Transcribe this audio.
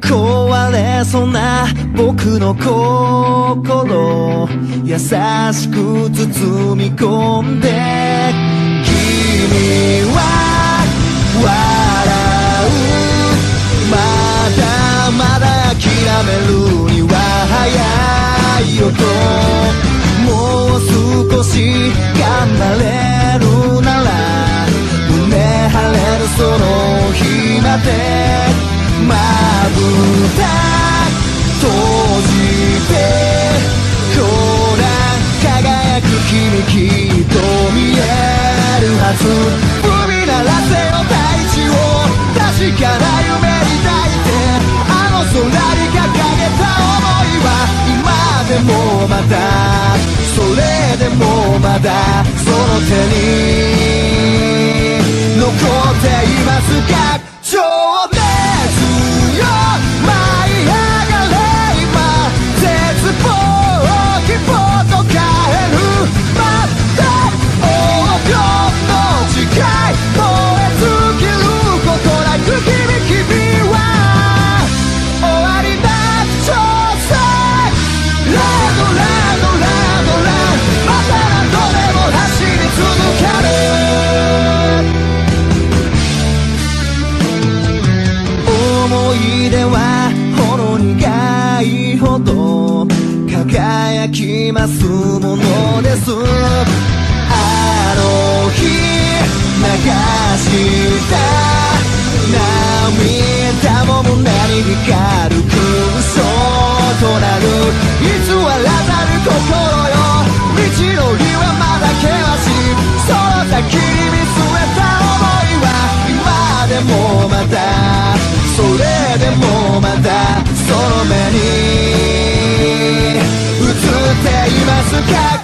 壊れそうな僕の心。優しく包み込んで君は笑う。まだまだ諦めるには早いよと。もう少し頑張れるなら胸張れるその日まで。閉じてほら輝く君きっと見えるはず海ならせよ大地を確かな夢に抱いてあの空に掲げた想いは今でもまだそれでもまだその手に思い出はほろ苦いほど輝きますものです。あの日流した涙も胸に光る空想となる偽らざる心よ。道のりはまだ険しいその先に見据えた想いは今でもまた cat